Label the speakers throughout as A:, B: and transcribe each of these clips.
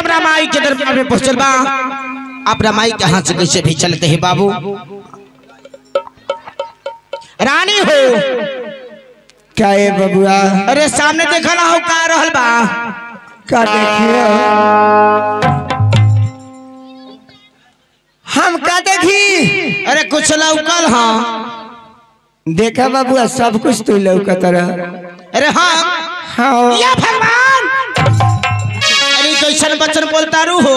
A: अपना माई के दरबार में पहुंचल बा अपना माई के हाथ से कैसे भी चलते हैं बाबू। रानी हो।
B: क्या है बबुआ?
A: अरे सामने देखा ना हो का रहल बा?
B: का देखियो? हम का देखी?
A: अरे कुछ लौकल हाँ।
B: देखा बबुआ सब कुछ तू लौकत रह।
A: अरे हाँ।
B: हाँ।
A: या भगवान! कैसन बचन बोलता रू हो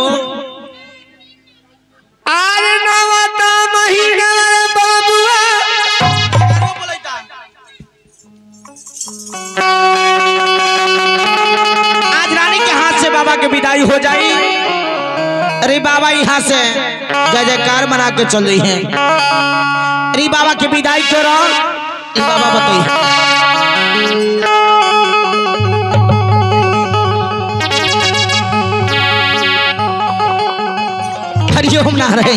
B: नवता महीना
A: आज रानी के हाथ से बाबा के विदाई हो जाई। अरे बाबा यहाँ से जय जयकार मना के चल रही हैं। अरे बाबा के विदाई करो ई बाबा बताइए। हरिओम ना रहे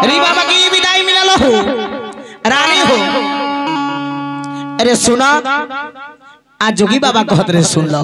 A: अरे बाबा की विदाई मिलल। हो रानी हो। अरे सुना, आज जोगी बाबा कहत रहे सुन लो।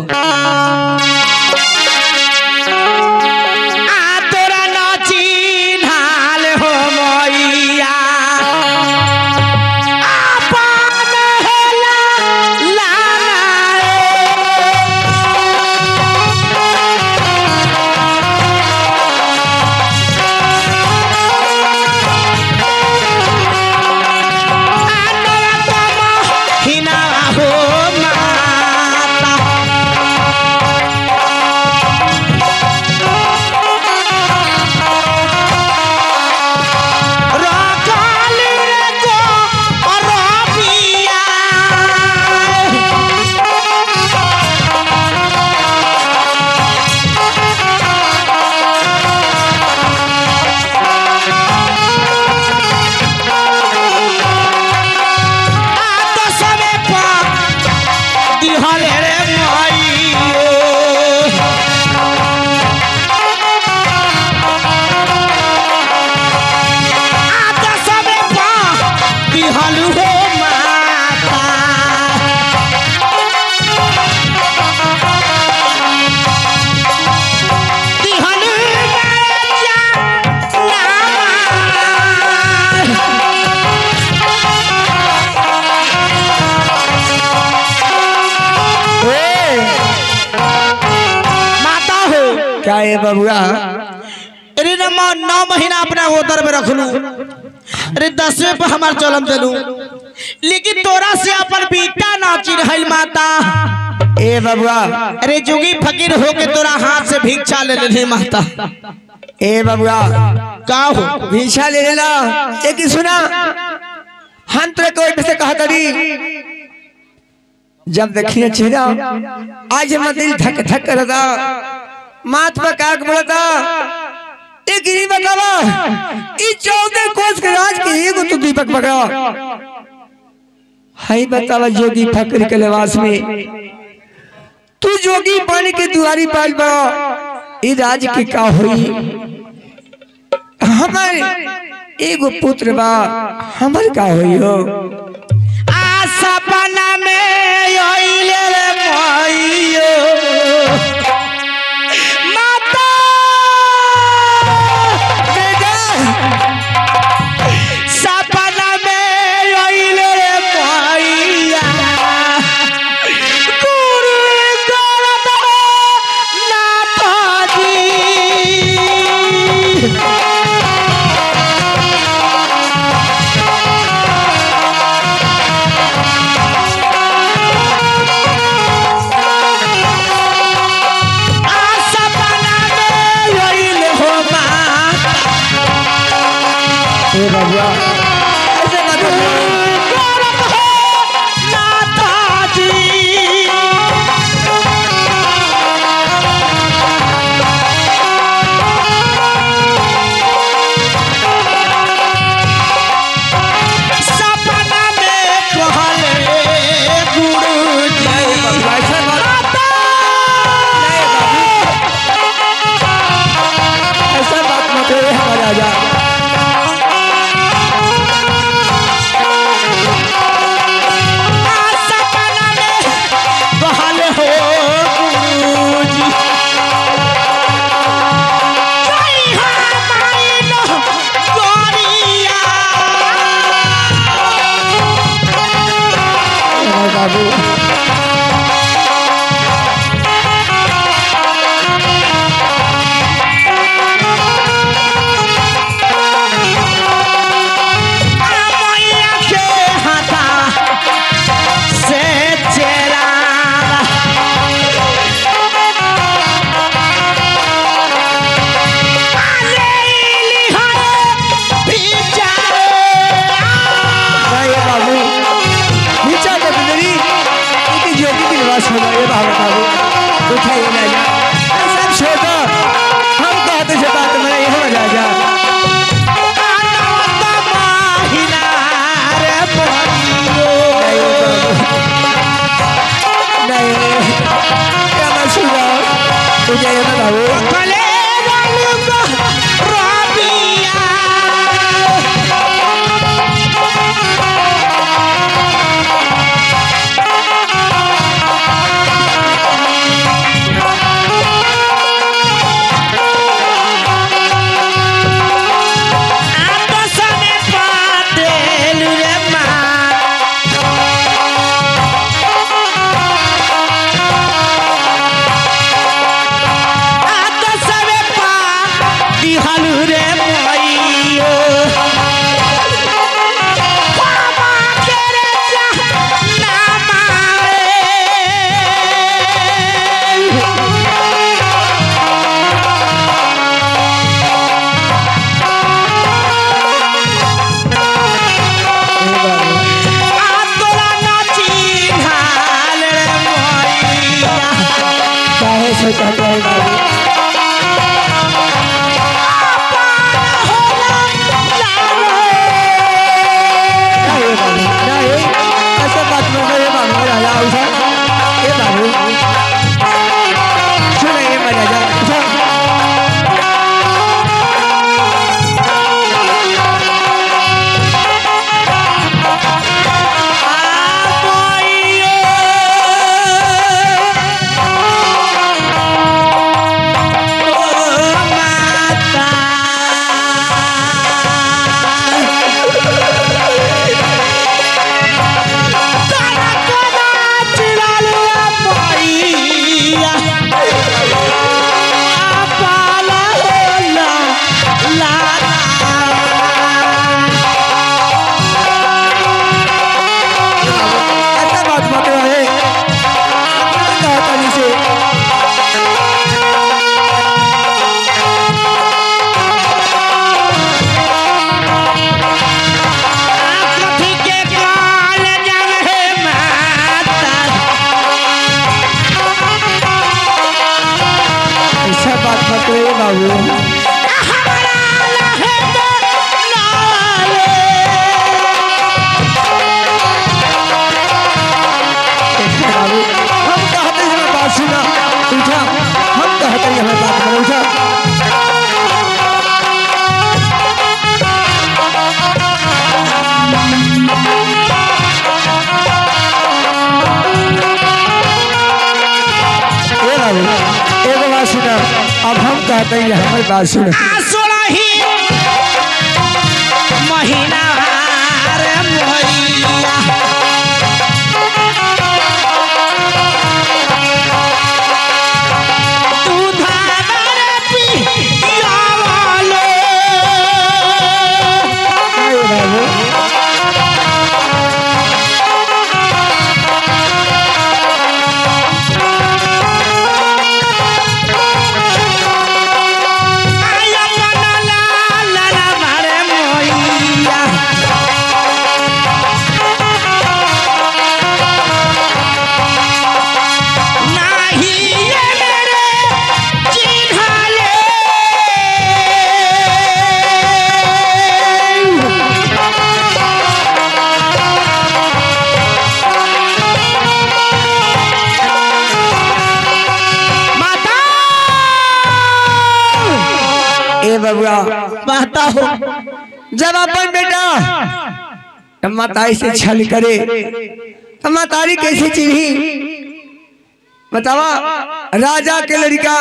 A: ले लेने माता
B: ए बबुआ
A: का हो?
B: भीषा ले लेला एक सुना। हम तेरे को एक से कहा तरी जब देखिए चेहरा आज हम दिल धक धक करता माथ पर काक बढ़ता एक ही बतावा ई चौदह कोस के राज के एगो तू दीपक बगा। हाय बतावा, जोगी फकीर के लिबास में। तू जोगी बन के दुआरी पाल बा ई राज के का होई हमर एगो पुत्र बा हमर का होई हो?
A: आ सपना में বাবু tem
B: razão. बबुआ
A: पाता हो।
B: जब अपन बेटा मताई से छल करे। तो तारी कैसे चिन्ही? बतावा, राजा के लड़का।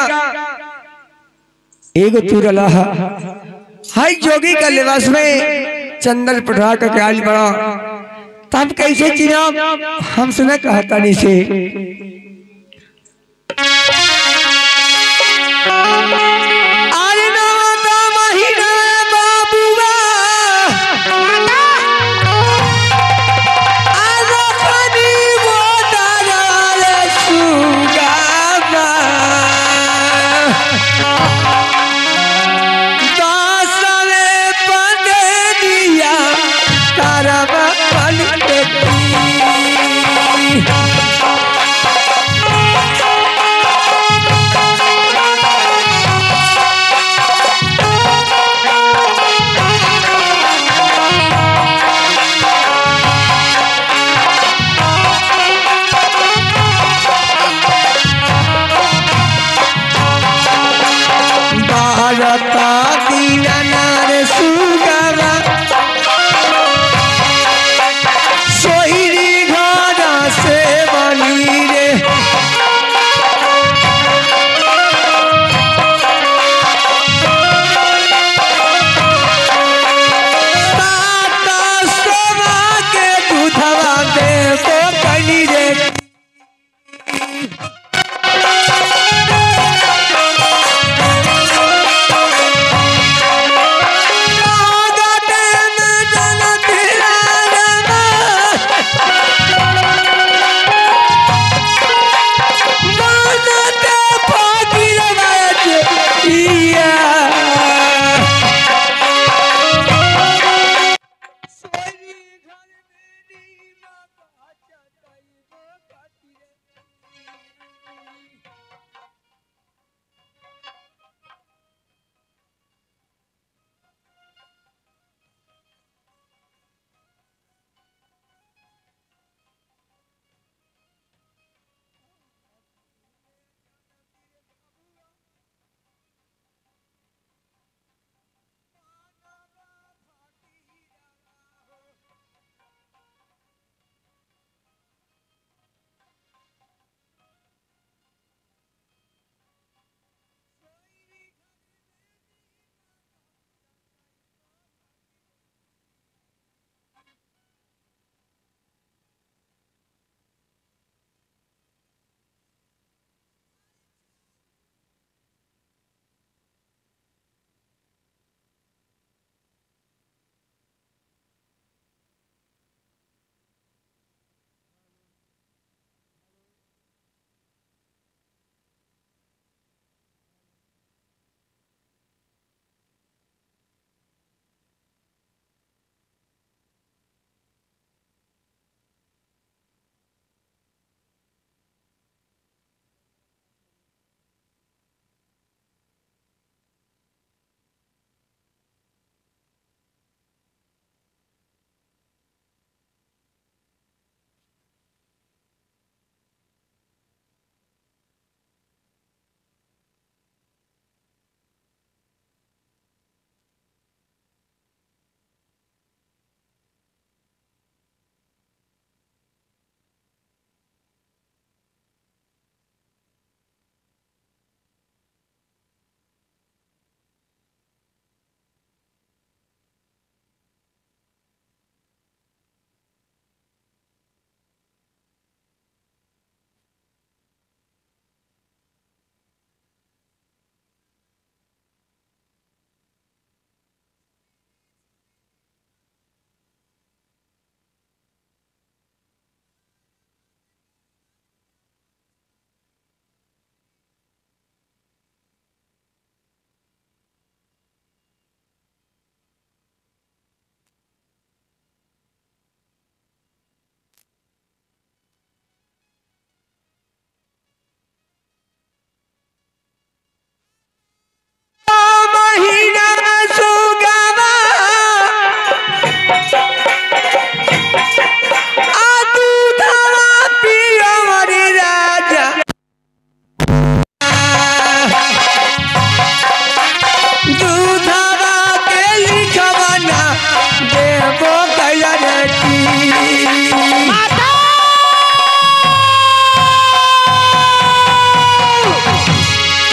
B: एक तुरला हाय जोगी का लिबास में चंदन पठा का क्या बड़ा तब कैसे चिन्ह? हम न कहता नहीं से।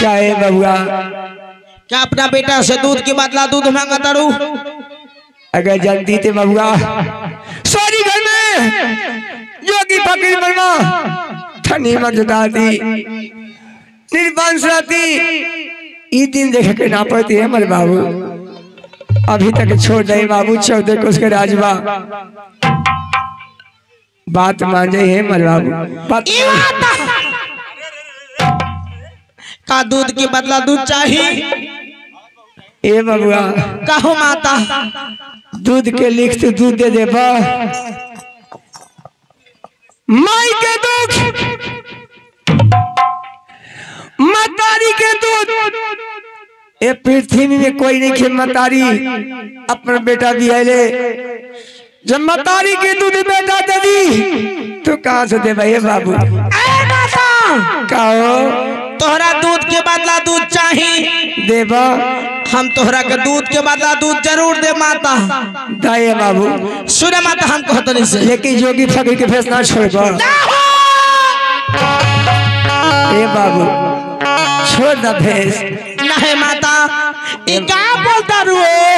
B: क्या है बबुआ।
A: क्या अपना बेटा से दूध के बदला दूध मांगा तारू?
B: अगर जानती थे बबुआ। सॉरी घर में योगी फकीर बनवा ठनी मत दादी। निर्वंश रहती ई दिन देखे के ना पड़ती है हमारे बाबू। अभी तक छोड़ नहीं बाबू चौदह को उसके राजबा बात मान जाए है हमारे बाबू। बात
A: का दूध के बदला दूध चाहिए
B: ए बबुआ
A: कहो माता।
B: दूध के लिख तू दूध दे दे माई के दुख मतारी के दूध। ए पृथ्वी में कोई नहीं खे मतारी। अपना बेटा भी है ले। जब मतारी के दूध बेटा दे दी तो कहाँ से दे भाई बाबू? कहो।
A: तोहरा दूध के बदला दूध चाहिए
B: देबा
A: हम तोहरा के दूध के बदला दूध ज़रूर दे माता।
B: दाए बाबू।
A: सुने माता हम कहतनी से।
B: लेकिन जोगी फकीर के फेस ना छोड़बा। ए बाबू छोड़ द भेस
A: नहीं माता ई का बोलता रुए?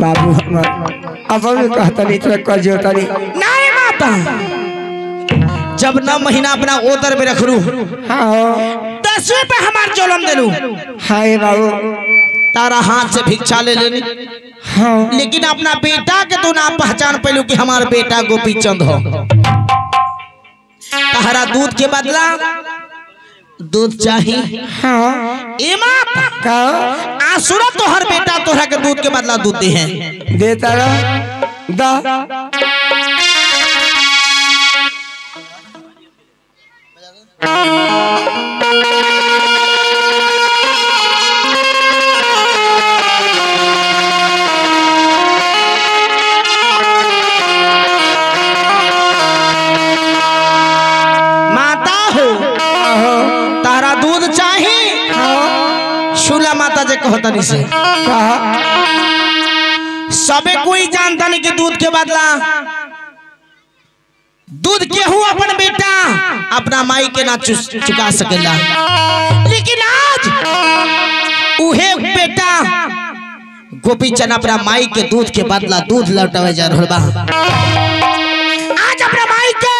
B: बाबू हमर अब हम कहता नहीं तेरा कर जो तारी
A: नहीं माता। जब नौ महीना अपना ओदर में रखलू
B: हाँ हो।
A: दसवें पे हमार जोलम देलू।
B: हाँ ए बाबू।
A: तारा हाथ से भिक्षा ले लेनी
B: हाँ।
A: लेकिन अपना बेटा के तो ना पहचान पैलू कि हमार बेटा गोपी चंद हो। तहरा दूध के बदला दूध चाहिए
B: हाँ।
A: आसुरा तोहर बेटा तोहरा के दूध के बदला दूध दे हैं।
B: दे तारा दा।
A: से। सबे कोई जानता नहीं कि दूध के बदला। दूध केहू अपन बेटा। अपना माई के ना चुका सकेला। लेकिन आज उहे बेटा गोपी चंद अपना माई के दूध के बदला दूध लौटावे जा रहल बा। आज अपना माई के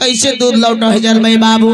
A: कैसे दूध लौटावे जा रहल बाबू?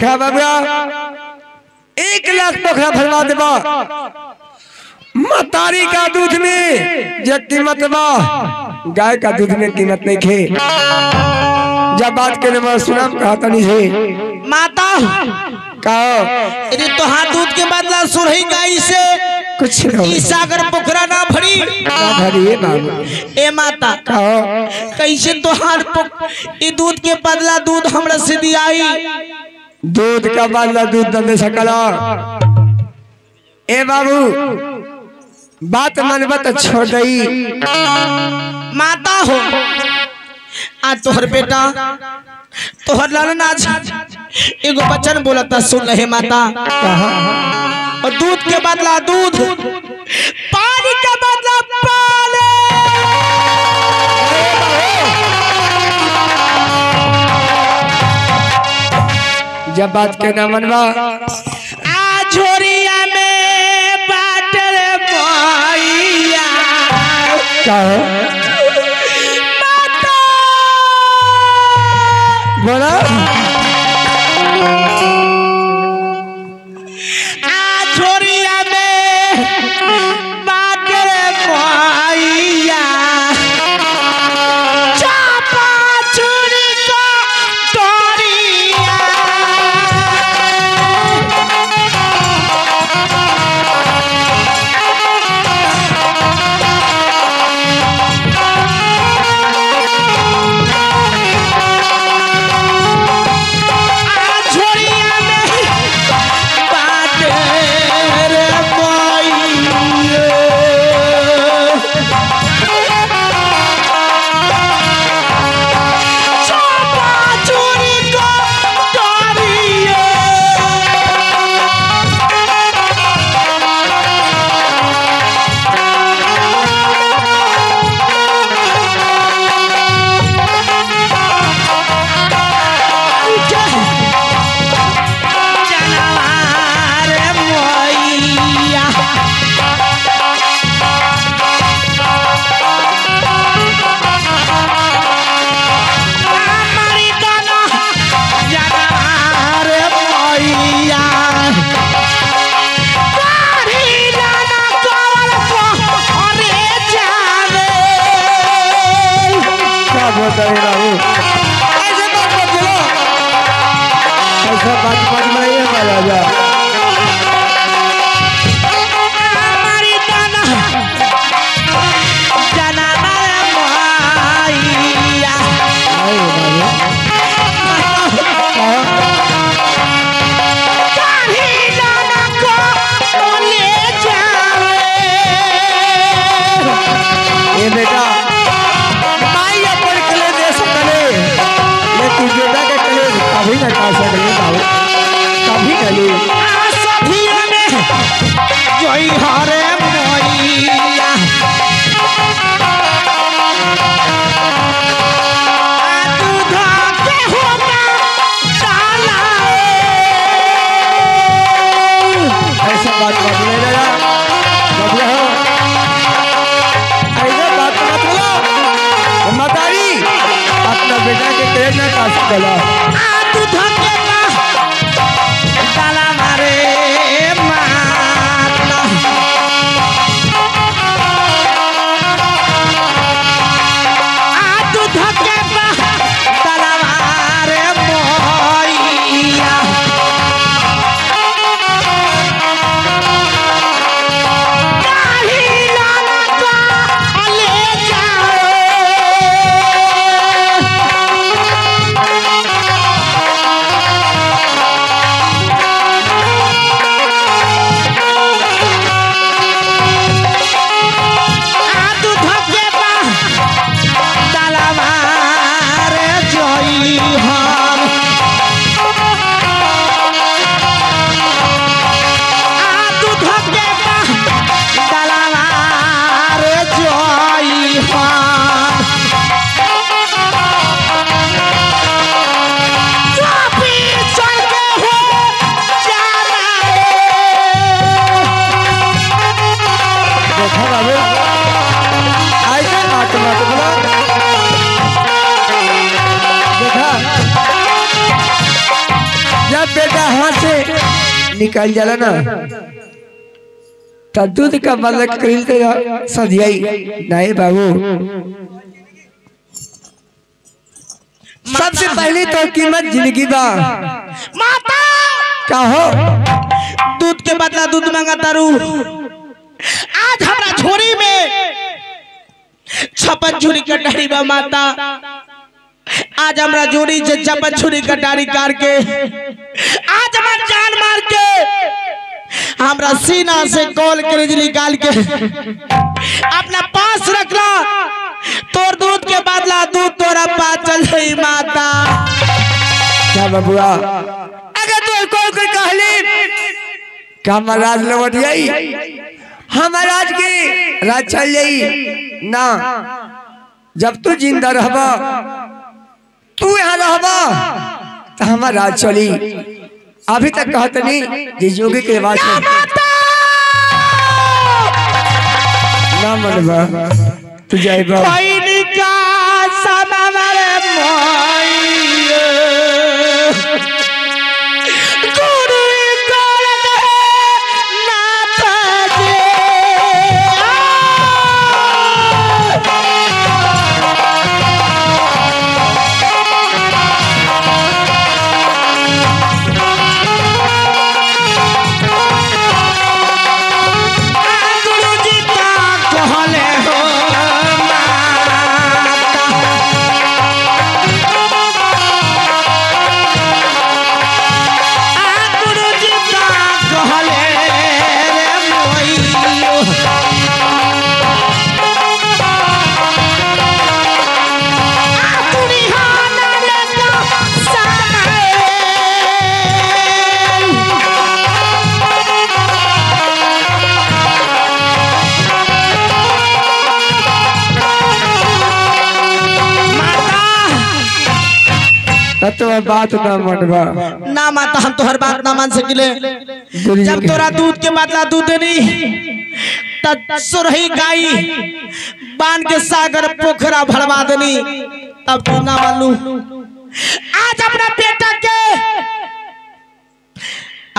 B: देखा बाबा। एक लाख पोखरा भरवा देबा। मतारी का दूध में जो कीमत बा गाय का दूध में कीमत नहीं खे। जब बात के मैं सुना कहा तनी से
A: माता
B: कहो।
A: अरे तोहार दूध के बदला सुरही गाय से
B: कुछ न
A: ई सागर पोखरा ना भरी
B: भरिए बाबू
A: ए माता
B: कहो।
A: कैसे तोहार पोख- ई दूध के बदला दूध हमरा से दियाई?
B: दूध का बदला दूध दे सकला। ए बाबू, बात मनबा तो छोड़ दई।
A: माता हो आज तोहर बेटा, तोहर लालन आज एगो बचन बोलता सुन रहे माता। और दूध के बदला दूध, पानी के
B: जब बात के ना मनवा?
A: आ झोरिया में बाटल मैया
B: कहो
A: माता।
B: बोला।
A: आ
B: निकल जाला ना। तो दूध का बदला खरीदते सदियाई नहीं बाबू। सबसे पहले तो कीमत ज़िंदगी बा
A: माता!
B: का हो
A: दूध के बदला दूध मांगा तारू। आज हमरा झोरी में छपन छुरी कटारी बा माता। आज हमरा जोड़ी से छपन छुरी कटारी कार के आज हमार जान मार के हमरा सीना से कॉल करेज निकाल के अपना पास रखला तोर दूध के बदला दूध तोरा पास चल गई माता।
B: क्या बबुआ? अगर तू कॉल कर कहली। का महाराज लौट गई? हम महाराज के राज चल जाई ना। जब तू ज़िंदा रहबा तू यहाँ रह तो हमारा राज चली। अभी तक कहते नहीं जी योगी के बात ना मनबा। तू जाइबा।
A: माता
B: तो बात ना मनबा
A: ना माता हम तोहर बात ना मान सकिले जब तोरा दूध के बदला दूध देनी तब सुरही गाई बाँध के सागर पोखरा भरवा देनी। तब तू ना मानू। आज अपना बेटा के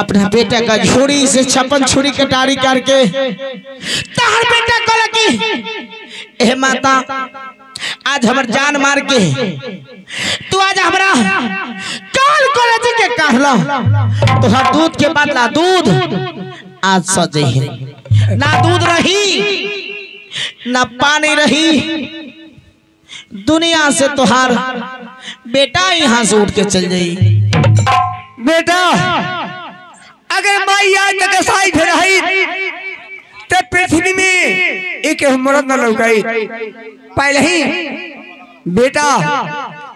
A: अपना बेटा का झोड़ी से छप्पन छुरी कटारी करके तहर बेटा को लगी ए माता आज हमर जान मार के तू आज हमरा कहला तोहर दूध के बदला दूध आज सजे है। ना दूध रही, ना पानी रही। दुनिया से तोहार बेटा यहाँ से उठ के चल जाई।
B: बेटा, अगर माई आज तक साई फिर तो पृथ्वी में एक मरद न लौकाई पहले ही बेटा,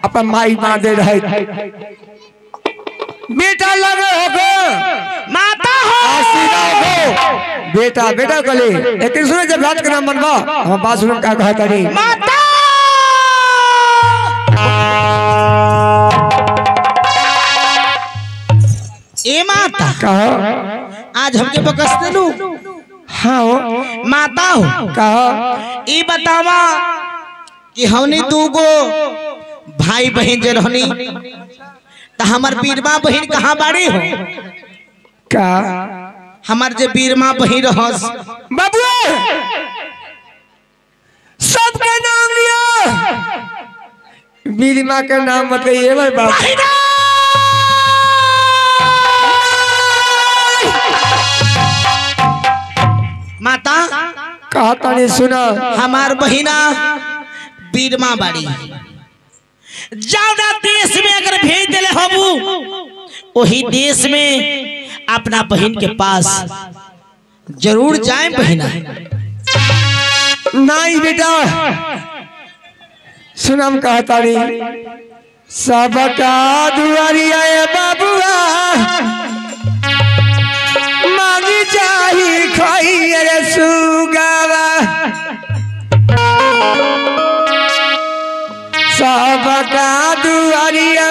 B: अपन माई मार दे रहे। बेटा लगे होगो
A: माता हो।
B: आशीरा होगो बेटा बेटा कले। लेकिन सुनो जब बात करना मनवा हम बात सुनो का कहता
A: माता! ए माता
B: कहो?
A: आज हमके बकस देलू
B: हाँ हो।
A: माता हो।
B: कहो?
A: ई बतावा कि हमनी दूगो भाई बहन जे रहनी त हमर बीरमा बहन कहाँ बाड़ी हो?
B: का?
A: हमार जे बीरमा बहन रहस।
B: बाबू सबका नाम लियो मेरी माँ का नाम बताइए भाई बाबू।
A: माता
B: कहा ताने सुना।
A: हमार बहिना बीरमा बाड़ी। जाओना देश में अगर भेज हबू वही देश में अपना बहन के पास ज़रूर जाए बहिना।
B: नहीं बेटा, सुनाम कहा तानी सबका दुआरिया ए बाबुआ। मांगी चाही खाई रे सुगावा सबका दुआरिया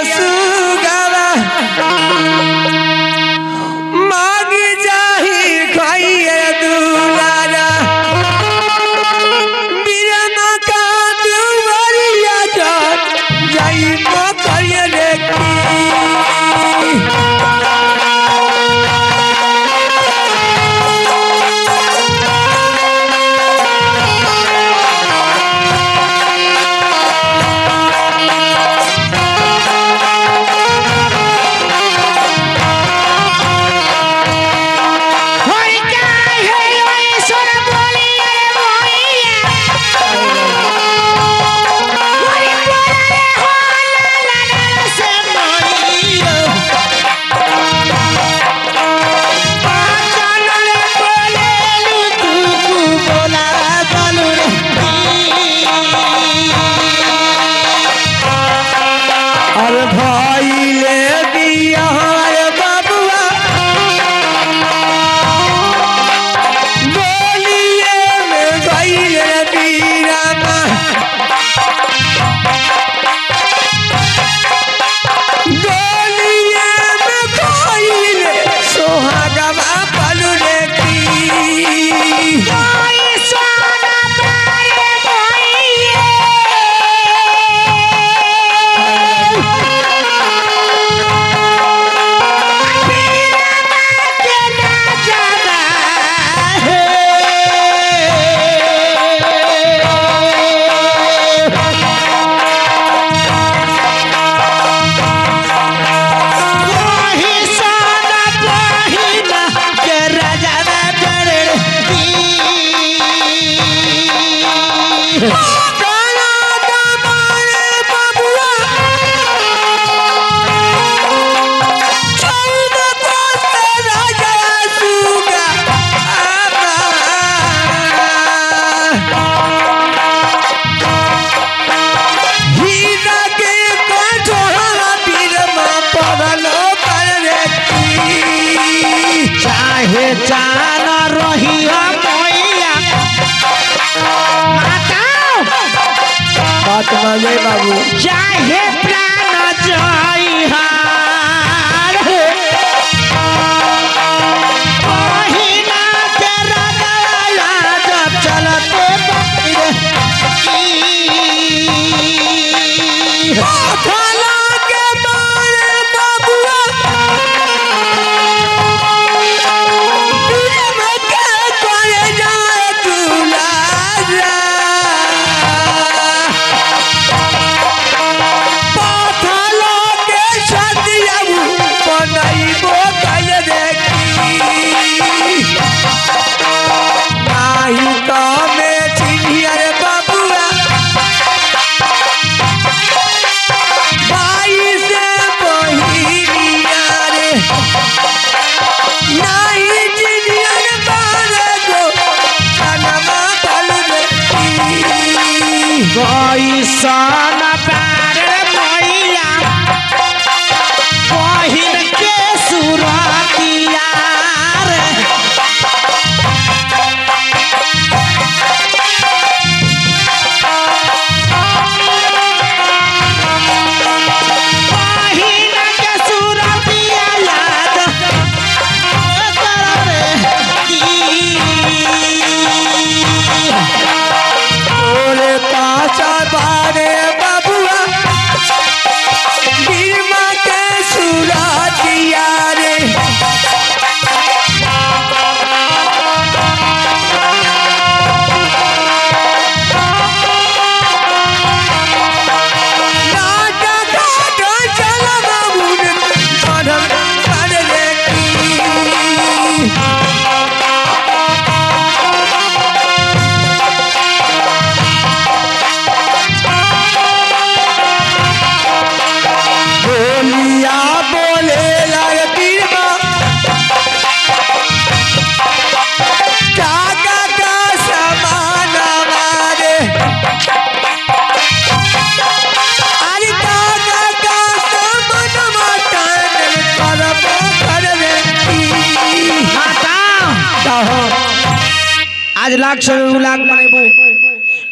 A: आज लाख सौ लाख मनेबू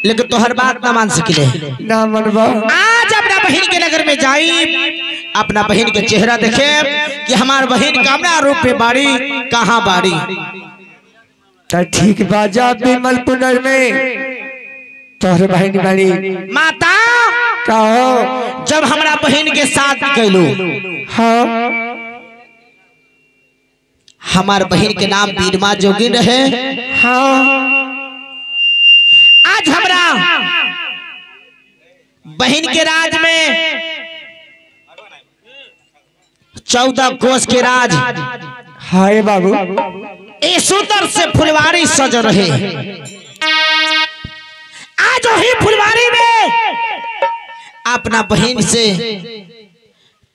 A: लेकिन तोहर बात ना मान सकिले।
B: ना मनबा
A: आज अपना बहन के नगर में जाई अपना बहन के चेहरा देखे कि हमार बहन कामना रूप पे बाड़ी कहाँ बाड़ी?
B: तो ठीक बाजा विमल पुनर में। तोहरे बहन बड़ी
A: माता
B: कहो।
A: जब हमरा बहन के साथ कैलू
B: हाँ।
A: हमार बहन के नाम बीरमा जोगिन रहे।
B: हाँ।
A: बहन के राज में चौदह कोस के राज।
B: हाय बाबू।
A: ए सुंदर से फुलवारी सज रहे। आज वही फुलवारी में अपना बहन से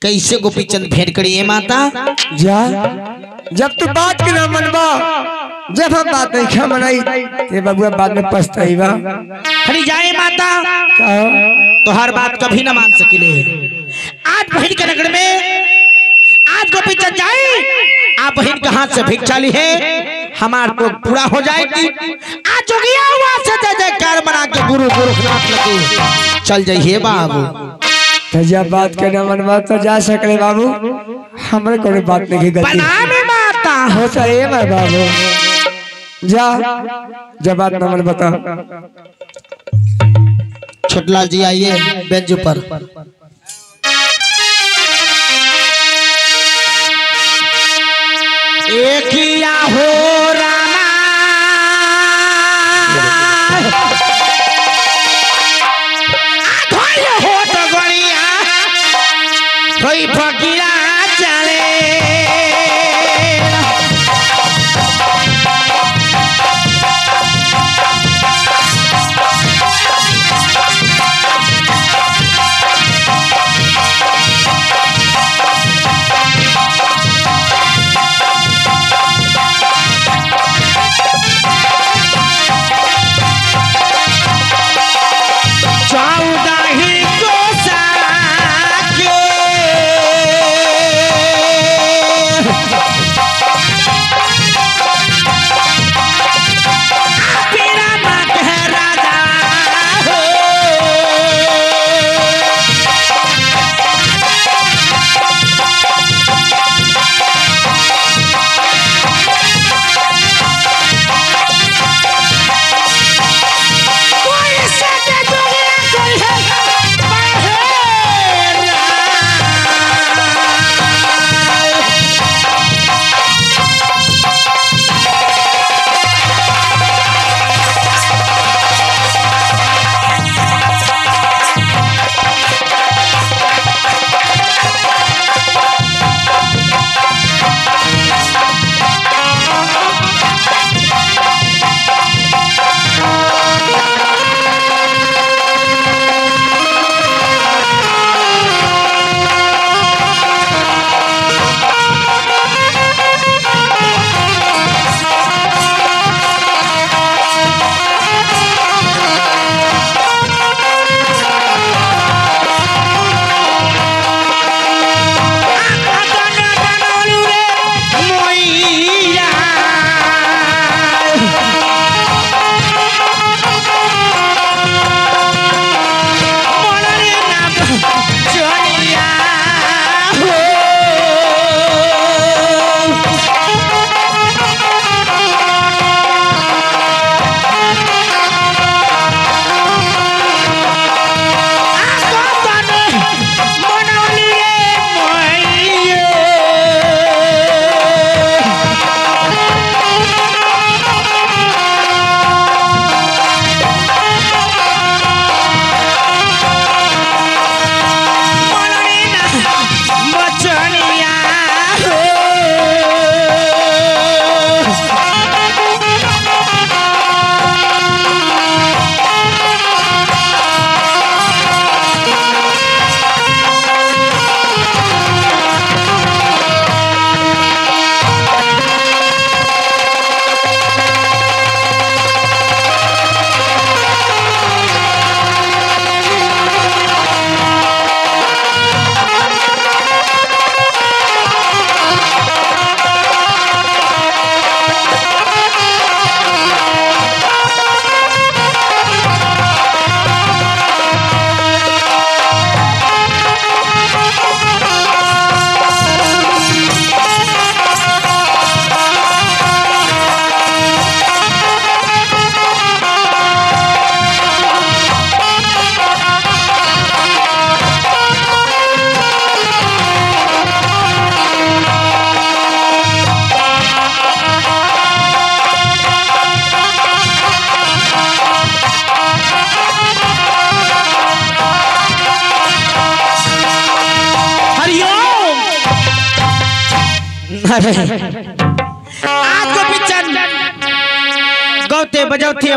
A: कैसे गोपीचंद भेंट करिए माता?
B: जा जब तू बात के ना मनबा जब हम बात नहीं खा मनाई ये बबुआ बाद में पछताईबा
A: हरी जाए माता।
B: कहो।
A: तो हर बात कभी न मान सकिले आज बहन के नगर में आज गोपीचंद जाए आप बहन के हाथ से भिक्षा ली है हमार तो पूरा हो जाएगी। आज जोगिया हुआ से जय जयकार बना के गुरु गोरखनाथ लगे। चल जाइए बाबू।
B: तो जब बात के ना मनबा तो जा सकले बाबू। हमरे कोई बात नहीं की गलती।
A: प्रणाम माता।
B: हो तो ये मैं बाबू। जा जब बात ना बता।
A: छोटलाल जी आइए बेंच पर एक या हो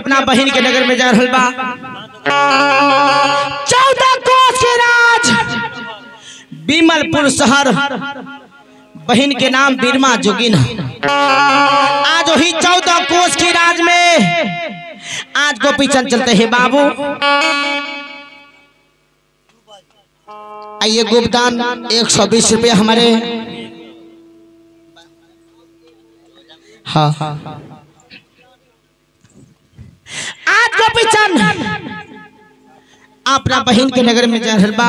A: अपना बहन के नगर में जा रहा बा। चौदह कोस के राज। बिमलपुर शहर। बहन के नाम बीरमा जोगिन। आज वही चौदह कोस की राज में। आज गोपी चंद चलते हैं बाबू। आइए गुप्तान एक सौ बीस रुपये हमारे। हाँ हाँ। आज गोपी चंद अपना बहन के नगर में जा रहा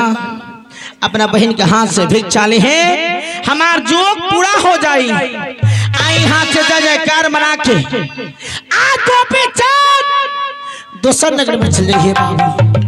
A: अपना बहन के हाथ से भी चाले हैं। हमार जो पूरा हो जाए आई हाथ से जय जयकार मना के। आज गोपी चंद। दूसर नगर में चले बाबू।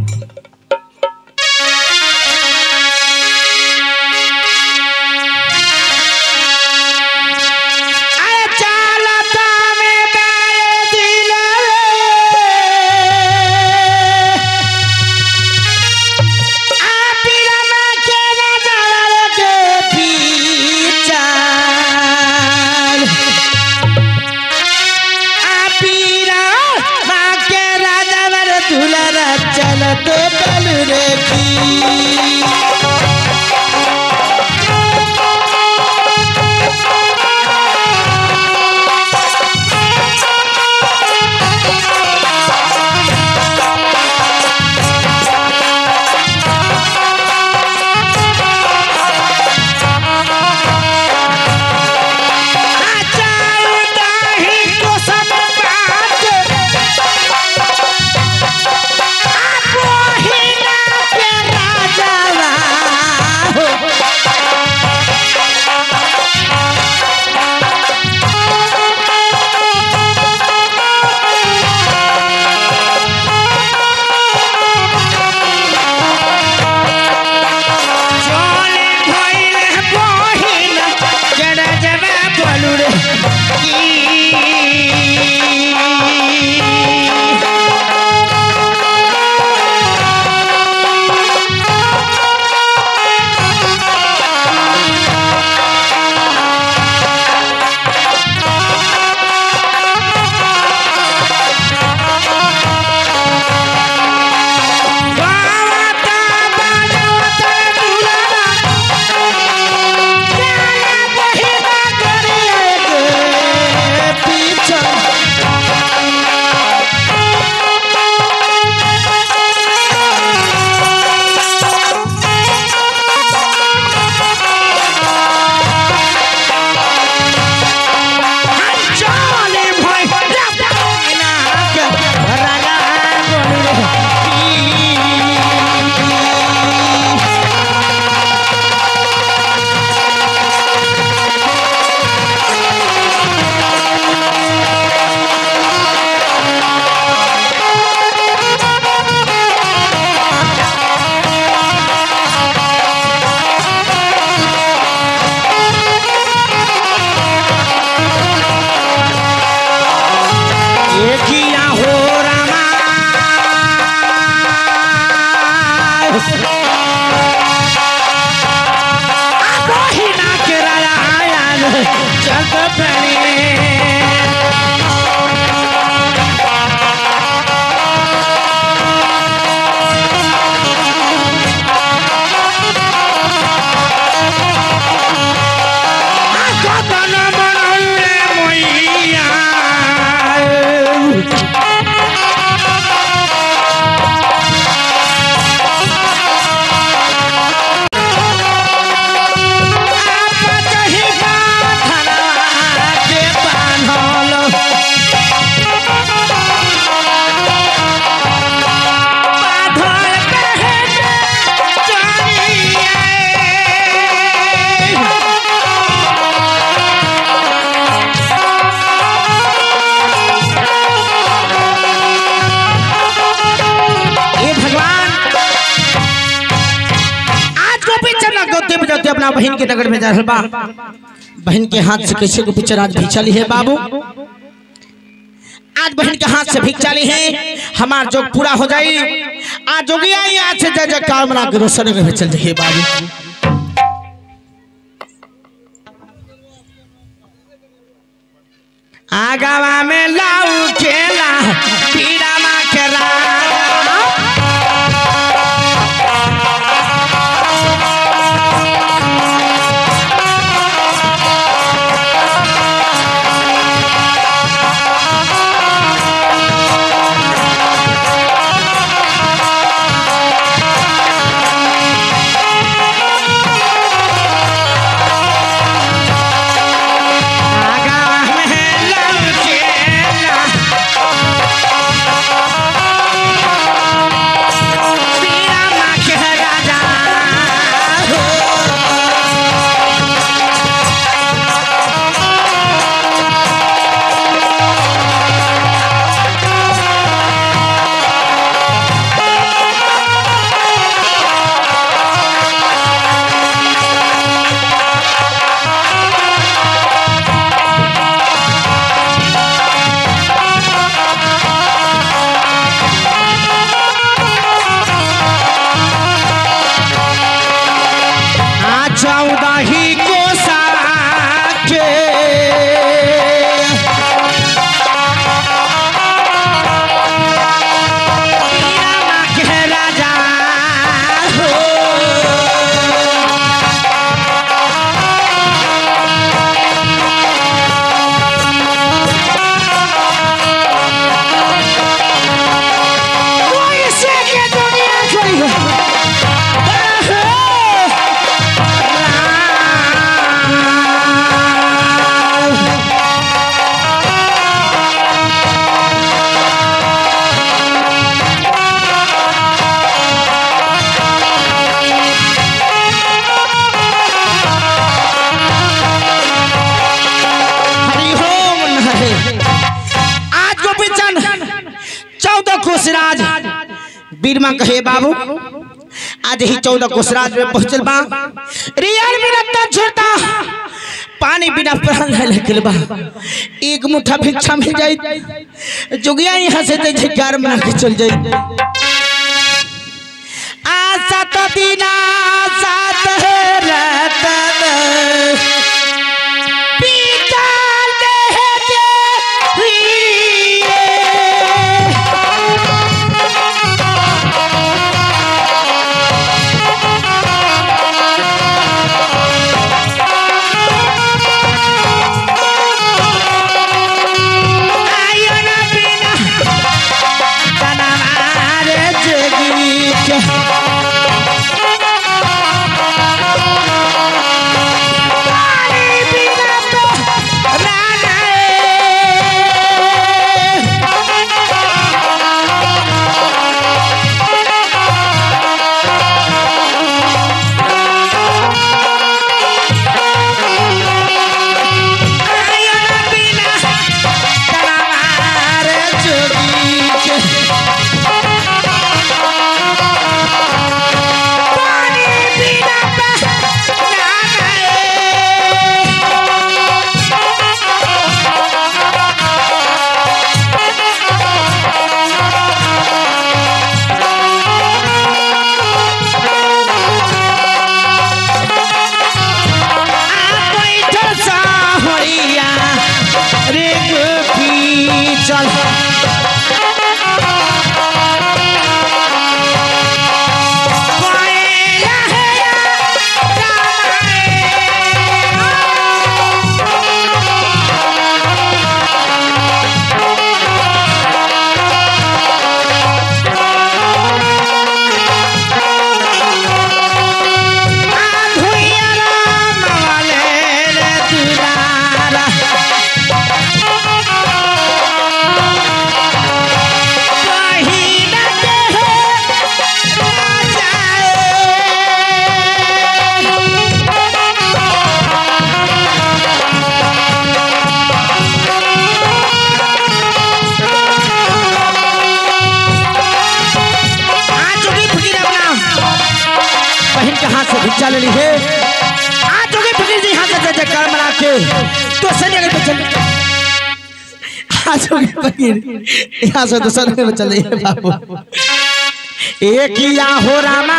A: बहन के नगर में जा बा। बहन के हाथ से कैसे को पिक्चर आज भिक्षा ली है, बाबू? आज बहन के हाथ से भिक्षा ली है। हमार जो पूरा हो जाए आज जोगी आई आज से जय जय कामना के रोशन में चल जाइए बाबू। आगवा में लाऊ खेला पीड़ा आज ही चौदह कोसराज में पहुंचल बा। रियल में रत्ता छोड़ता। पानी बिना प्राण लगल बा। एक मुठा भिक्षा मिल जाए जुगिया यहाँ से तो गार बना के चल जाए फिर यहाँ से दूसरे में चले बाबू। एक हो रामा।